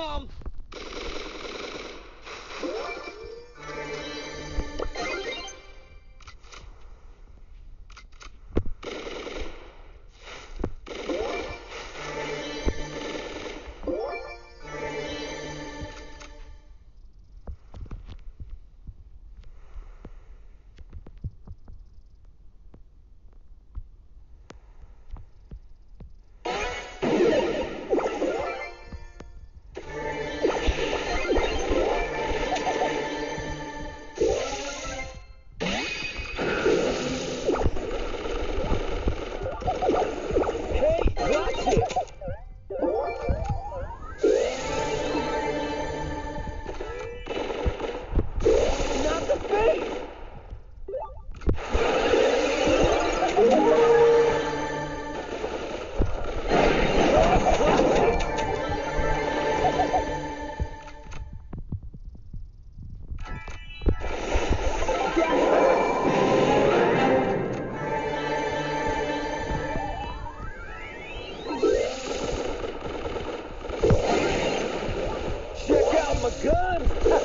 come! Out my gun!